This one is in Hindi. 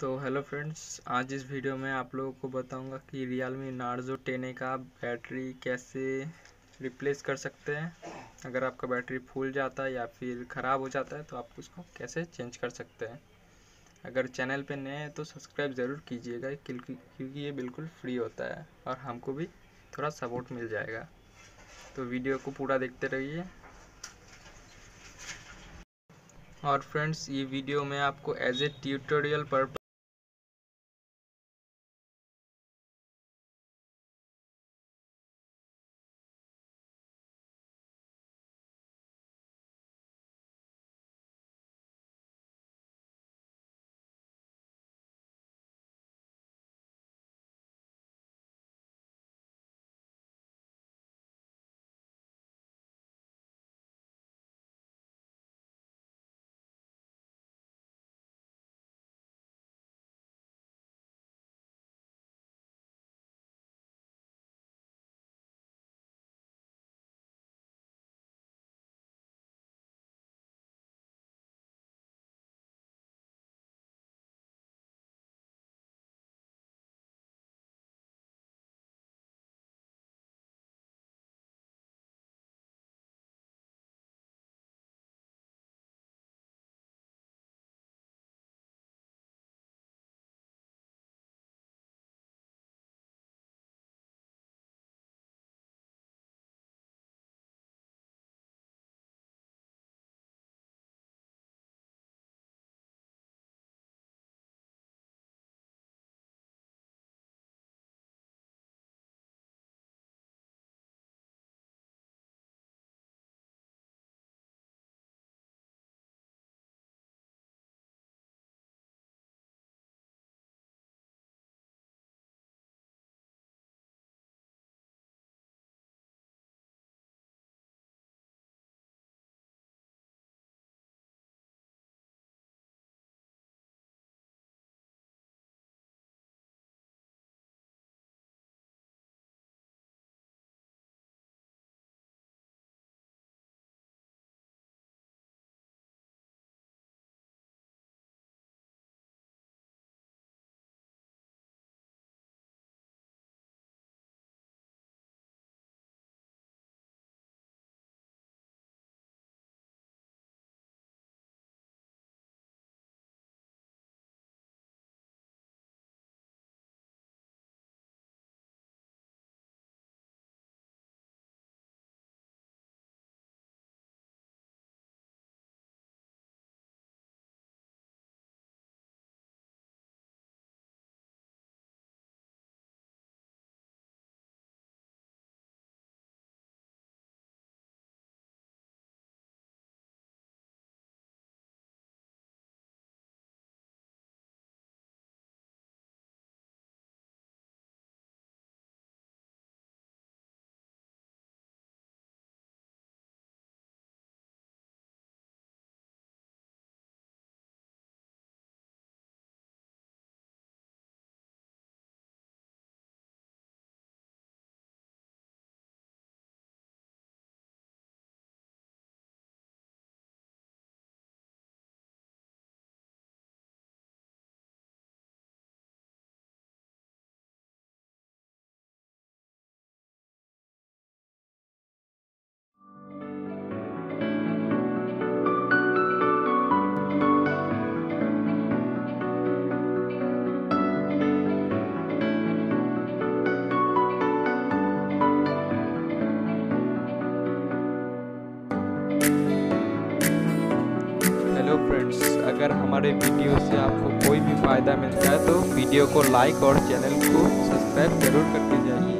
तो हेलो फ्रेंड्स, आज इस वीडियो में आप लोगों को बताऊँगा कि Realme Narzo 10A का बैटरी कैसे रिप्लेस कर सकते हैं। अगर आपका बैटरी फूल जाता है या फिर ख़राब हो जाता है तो आप उसको कैसे चेंज कर सकते हैं। अगर चैनल पे नए हैं तो सब्सक्राइब ज़रूर कीजिएगा, क्योंकि ये बिल्कुल फ्री होता है और हमको भी थोड़ा सपोर्ट मिल जाएगा। तो वीडियो को पूरा देखते रहिए। और फ्रेंड्स, ये वीडियो मैं आपको एज ए ट्यूटोरियल पर्पज अगर हमारे वीडियो से आपको कोई भी फ़ायदा मिलता है तो वीडियो को लाइक और चैनल को सब्सक्राइब ज़रूर करके जाइए